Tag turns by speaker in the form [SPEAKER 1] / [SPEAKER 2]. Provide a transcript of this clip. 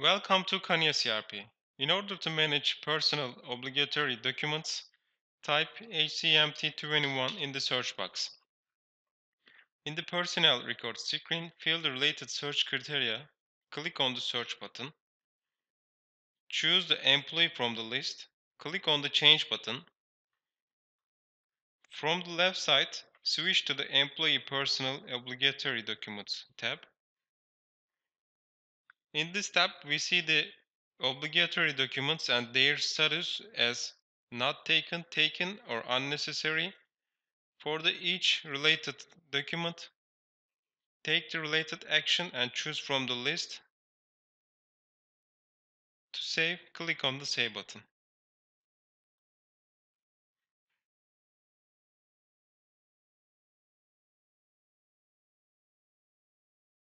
[SPEAKER 1] Welcome to caniasERP. In order to manage personal obligatory documents, type HCMT21 in the search box. In the Personnel Records screen, fill the related search criteria, click on the search button, choose the employee from the list, click on the Change button. From the left side, switch to the Employee Personal Obligatory Documents tab. In this tab, we see the obligatory documents and their status as not taken, taken, or unnecessary. For the each related document, take the related action and choose from the list. To save, click on the Save button.